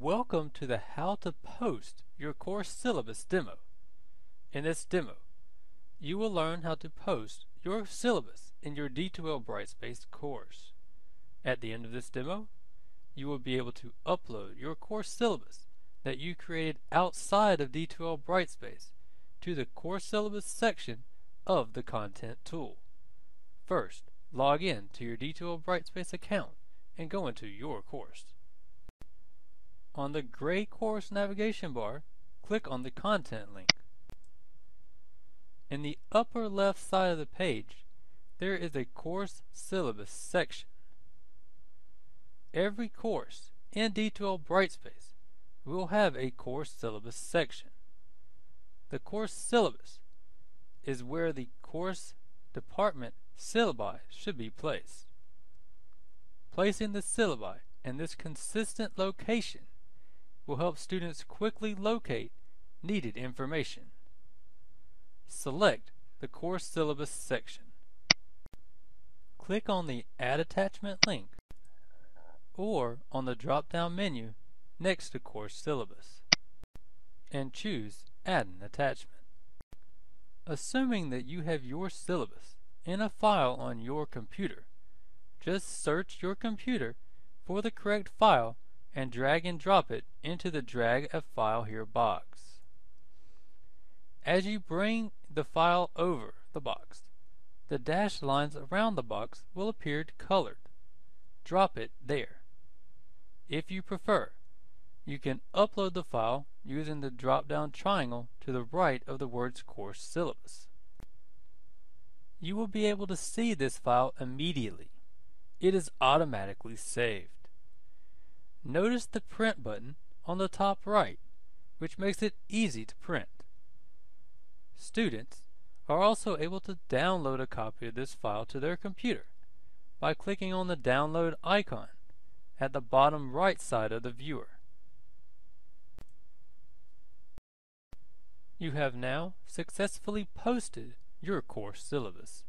Welcome to the How to Post Your Course Syllabus demo. In this demo, you will learn how to post your syllabus in your D2L Brightspace course. At the end of this demo, you will be able to upload your course syllabus that you created outside of D2L Brightspace to the course syllabus section of the content tool. First, log in to your D2L Brightspace account and go into your course. On the gray course navigation bar, click on the content link. In the upper left side of the page, there is a course syllabus section. Every course in D2L Brightspace will have a course syllabus section. The course syllabus is where the course department syllabi should be placed. Placing the syllabi in this consistent location will help students quickly locate needed information. Select the course syllabus section. Click on the Add Attachment link or on the drop-down menu next to Course Syllabus and choose Add an Attachment. Assuming that you have your syllabus in a file on your computer, just search your computer for the correct file and drag and drop it into the drag a file here box. As you bring the file over the box, the dashed lines around the box will appear colored. Drop it there. If you prefer, you can upload the file using the drop-down triangle to the right of the words course syllabus. You will be able to see this file immediately. It is automatically saved. Notice the print button on the top right, which makes it easy to print. Students are also able to download a copy of this file to their computer by clicking on the download icon at the bottom right side of the viewer. You have now successfully posted your course syllabus.